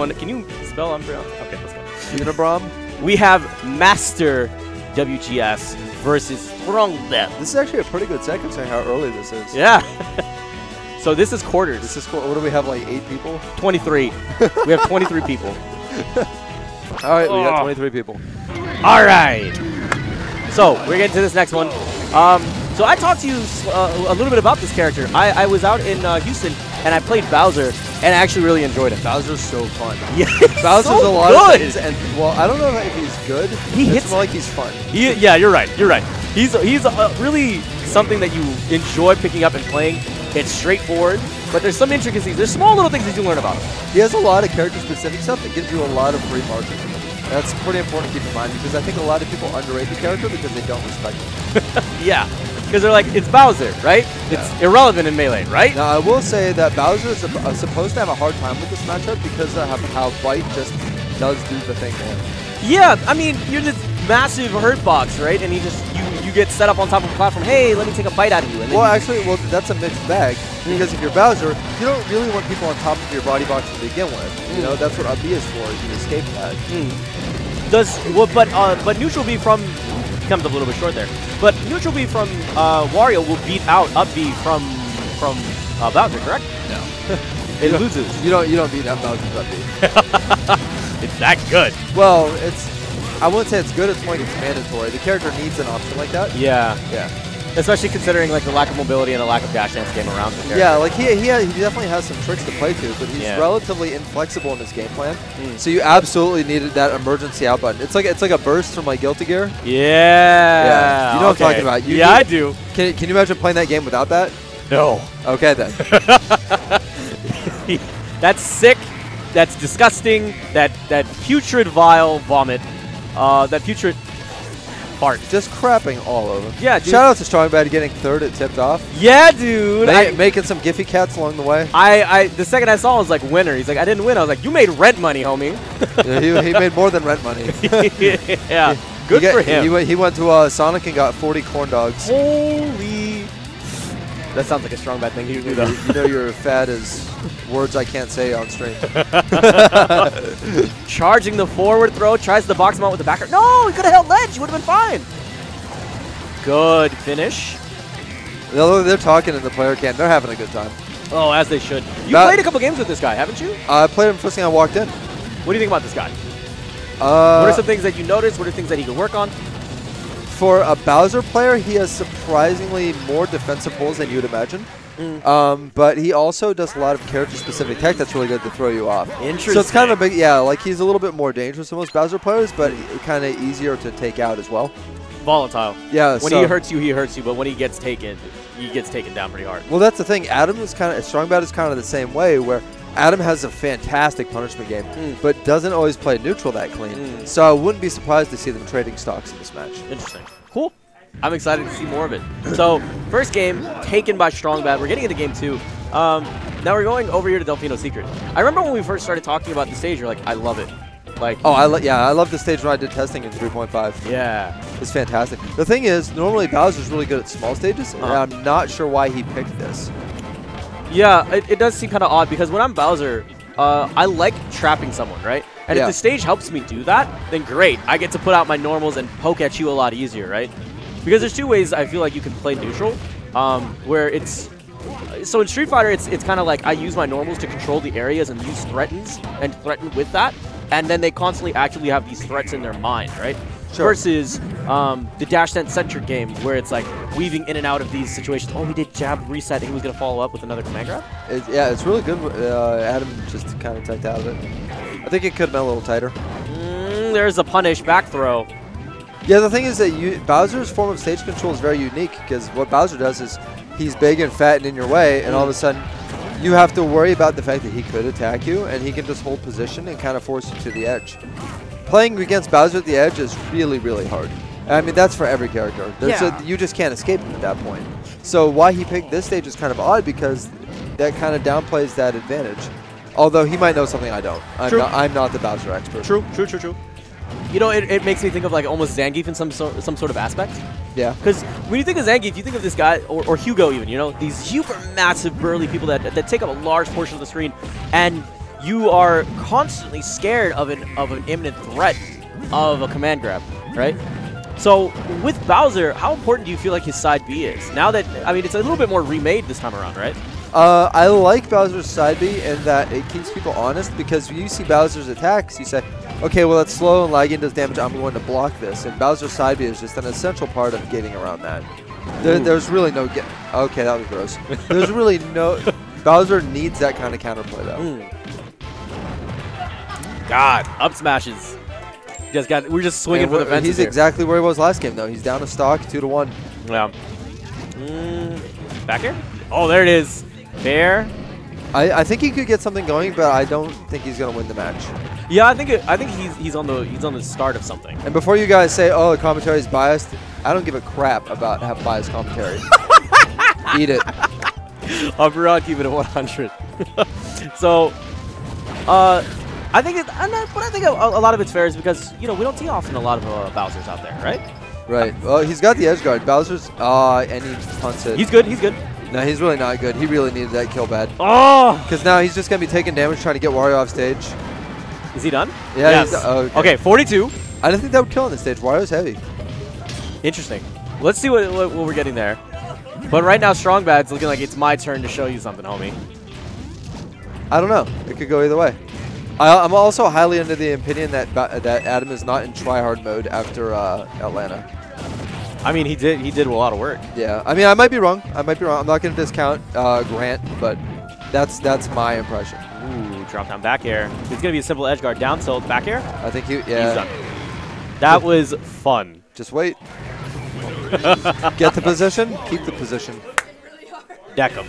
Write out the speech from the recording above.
One, can you spell Umbreon? Okay, let's go. Unibrom. We have Master WGS versus Throngdet. This is actually a pretty good set considering how early this is. Yeah. so this is quarters. This is cool. What do we have, like eight people? 23. we have 23 people. All right, we got Oh. 23 people. All right. So we're getting to this next one. Um, so I talked to you uh, a little bit about this character. I, I was out in uh, Houston and I played Bowser and I actually really enjoyed it. Bowser's so fun. Yeah, Bowser's so a lot good. of things, and well, I don't know if he's good. He it's hits- more like he's fun. He, yeah, you're right. You're right. He's he's uh, really something that you enjoy picking up and playing. It's straightforward, but there's some intricacies. There's small little things that you learn about him. He has a lot of character-specific stuff that gives you a lot of free margin. That's pretty important to keep in mind because I think a lot of people underrate the character because they don't respect him. Yeah, because they're like, it's Bowser, right? It's irrelevant in Melee, right? Now, I will say that Bowser is uh, supposed to have a hard time with this matchup because of how Bite just does do the thing to him. Yeah, I mean, you're this massive hurt box, right? And you just you you get set up on top of a platform. Hey, let me take a bite out of you. And Well, actually, well, that's a mixed bag because if you're Bowser, you don't really want people on top of your body box to begin with. You know, that's what up B is for, is you escape that. does well, but uh, but neutral B from comes up a little bit short there. But neutral B from uh, Wario will beat out up B from from uh, Bowser, correct? No. It loses. You don't, you don't beat up Bowser's up B. It's that good. well, it's, I wouldn't say it's good, it's more like it's mandatory. The character needs an option like that. Yeah, Yeah. Especially considering like the lack of mobility and the lack of dash dance game around character. Yeah, like he, he, ha- he definitely has some tricks to play to, but he's Yeah. relatively inflexible in his game plan. Mm. So you absolutely needed that emergency out button. It's like it's like a burst from like Guilty Gear. Yeah. Yeah, you know what I'm talking about. You yeah, I do. Can, can you imagine playing that game without that? No. Okay then. That's sick. That's disgusting. That that putrid vile vomit. Uh, that putrid Just crapping all over. Yeah, dude. Shout out to Strong Bad getting third at tipped off. Yeah, dude. I, making some Giphy cats along the way. I, I, the second I saw, him, I was like, winner. He's like, I didn't win. I was like, you made rent money, homie. Yeah, he, he made more than rent money. yeah. Good He got- for him. He went, he went to uh, Sonic and got 40 corn dogs. Holy. That sounds like a strong bad thing to do, you, though. you know you're fat as words I can't say on stream. Charging the forward throw, tries to box him out with the backer. No, he could have held ledge. He would have been fine. Good finish. Although they're talking in the player can, they're having a good time. Oh, as they should. You played a couple games with this guy, haven't you? I played him first thing I walked in. What do you think about this guy? Uh, what are some things that you noticed? What are things that he could work on? For a Bowser player, he has surprisingly more defensive pulls than you'd imagine. Mm. Um, but he also does a lot of character-specific tech that's really good to throw you off. Interesting. So it's kind of a big, yeah, like he's a little bit more dangerous than most Bowser players, but kind of easier to take out as well. volatile. Yeah. When so- he hurts you, he hurts you. But when he gets taken, he gets taken down pretty hard. Well, that's the thing. Adam is kind of Strong Bad is kind of the same way, where Adam has a fantastic punishment game, Mm. but doesn't always play neutral that clean. Mm. So I wouldn't be surprised to see them trading stocks in this match. Interesting. Cool. I'm excited to see more of it. So, first game taken by Strong Bad. We're getting into game two. Um, now we're going over here to Delfino Secret. I remember when we first started talking about the stage, you're like, I love it. Like, Oh, I yeah, I love the stage when I did testing in 3.5. yeah. It's fantastic. The thing is, normally Bowser's really good at small stages, and Uh-huh. I'm not sure why he picked this. Yeah, it, it does seem kind of odd because when I'm Bowser, uh, I like trapping someone, right? And Yeah. if the stage helps me do that, then great. I get to put out my normals and poke at you a lot easier, right? Because there's two ways I feel like you can play neutral, um, where it's so in Street Fighter, it's it's kind of like I use my normals to control the areas and use threatens and threaten with that, and then they constantly actually have these threats in their mind, right? Sure. Versus um, the dash dance centric game where it's like weaving in and out of these situations. Oh, he did jab reset. And he was gonna follow up with another command grab. It, yeah, it's really good. Uh, Adam just kind of teched out of it. I think it could have been a little tighter. Mm, there's a punish back throw. Yeah, the thing is that you, Bowser's form of stage control is very unique because what Bowser does is he's big and fat and in your way, and all of a sudden you have to worry about the fact that he could attack you, and he can just hold position and kind of force you to the edge. Playing against Bowser at the edge is really, really hard. I mean, that's for every character. There's Yeah. a, you just can't escape him at that point. So why he picked this stage is kind of odd because that kind of downplays that advantage. Although he might know something I don't. I'm, True. not, I'm not the Bowser expert. True, true, true, true. You know, it, it makes me think of like almost Zangief in some sort, some sort of aspect. Yeah. Because when you think of Zangief, you think of this guy, or, or Hugo even, you know, these super massive burly people that, that take up a large portion of the screen. And you are constantly scared of an of an imminent threat of a command grab, right? So with Bowser, how important do you feel like his side B is? Now that I mean, it's a little bit more remade this time around, right? Uh, I like Bowser's side B in that it keeps people honest because when you see Bowser's attacks, you say, okay, well, that's slow and lagging does damage. I'm going to block this. And Bowser's side B is just an essential part of getting around that. There, there's really no get. Okay, that was gross. there's really no. Bowser needs that kind of counterplay though. Mm. God, up smashes. Just got. We're just swinging And for the fences. He's here. exactly where he was last game though. He's down a stock, two to one. Yeah. Mm, back here? Oh, there it is. Fair. I, I think he could get something going, but I don't think he's gonna win the match. Yeah, I think it, I think he's he's on the he's on the start of something. And before you guys say, "Oh, the commentary is biased," I don't give a crap about have biased commentary. Eat it. Around keeping it 100. so, uh, I think it, not, but I think a, a lot of it's fair is because you know we don't see often a lot of uh, Bowser's out there, right? Right. Well, he's got the edge guard. Bowser's, uh, and he punts it. He's good. He's good. no, he's really not good. He really needed that kill bad. Oh, Because now he's just going to be taking damage trying to get Wario off stage. is he done? Yeah, Yes. oh, okay. okay, 42. I didn't think that would kill on this stage. Wario's heavy. Interesting. Let's see what, what, what we're getting there. But right now, Strong Bad's looking like it's my turn to show you something, homie. I don't know. It could go either way. I, I'm also highly under the opinion that that Adam is not in tryhard mode after uh, Atlanta. I mean, he did he did a lot of work. Yeah. I mean, I might be wrong. I might be wrong. I'm not going to discount uh, Grant, but that's that's my impression. Ooh, drop down back air. It's gonna be a simple edge guard down tilt back air. I think he. He's Yeah. done. That was fun. Just wait. Get the position. Keep the position. Deck him.